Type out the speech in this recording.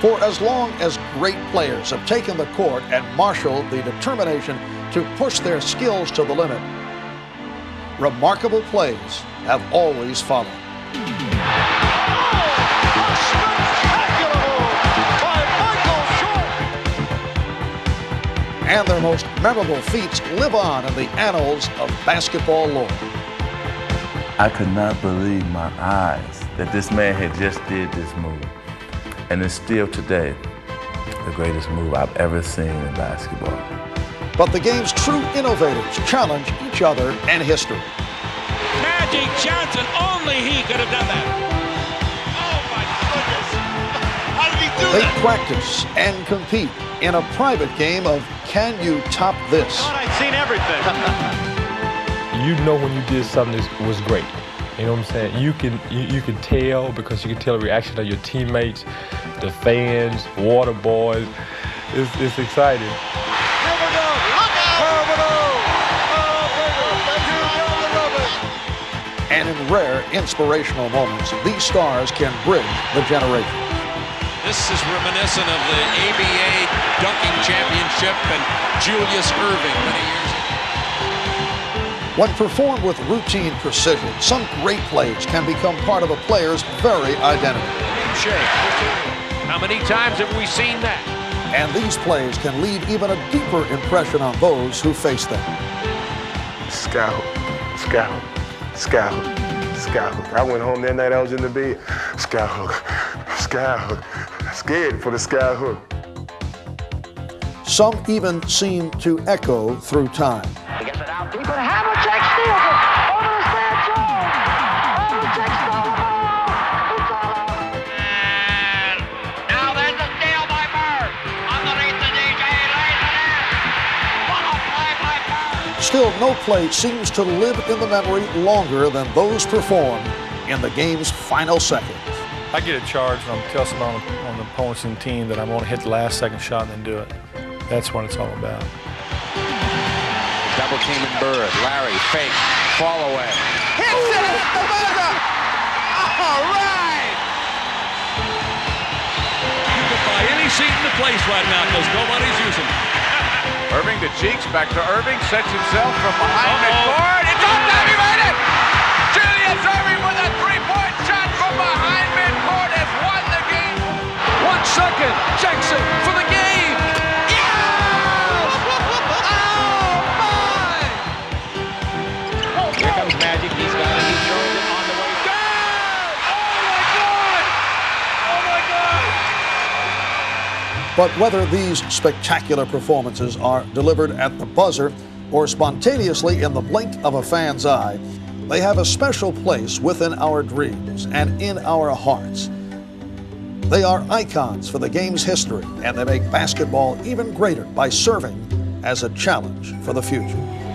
For as long as great players have taken the court and marshaled the determination to push their skills to the limit, remarkable plays have always followed. Oh, and their most memorable feats live on in the annals of basketball lore. I could not believe my eyes that this man had just did this move. And it's still today the greatest move I've ever seen in basketball. But the game's true innovators challenge each other and history. Magic Johnson, only he could have done that. Oh my goodness. How did he do They that? practice and compete in a private game of Can You Top This? Thought I'd seen everything. you know when you did something that was great. You know what I'm saying? You can you, you can tell because you can tell the reaction of your teammates, the fans, water boys. It's, it's exciting. And in rare inspirational moments, these stars can bridge the generation. This is reminiscent of the ABA dunking championship and Julius Erving many years ago. When performed with routine precision, some great plays can become part of a player's very identity. How many times have we seen that? And these plays can leave even a deeper impression on those who face them. Scout, scout, scout, scout. I went home that night, I was in the bed. Scout hook, scout hook. Scared for the scout hook. Some even seem to echo through time. Deep, and Havlicek steals it. Over to Sam Jones. Havlicek stole the ball. It's all out. And now there's a steal by Bird. Underneath the DJ, lays it in. What a play by Bird. Still, no play seems to live in the memory longer than those performed in the game's final seconds. I get a charge and I'm telling someone on, on the opponent's team that I'm going to hit the last second shot and then do it. That's what it's all about. Double team and Bird. Larry, fake, fall away. Hits it at the buzzer. All right. You could buy any seat in the place right now because nobody's using it. Erving to Cheeks, back to Erving, sets himself from behind Uh-oh. midcourt. It's on time, he made it! Julius Erving with a three-point shot from behind midcourt has won the game. One second. Jackson But whether these spectacular performances are delivered at the buzzer or spontaneously in the blink of a fan's eye, they have a special place within our dreams and in our hearts. They are icons for the game's history, and they make basketball even greater by serving as a challenge for the future.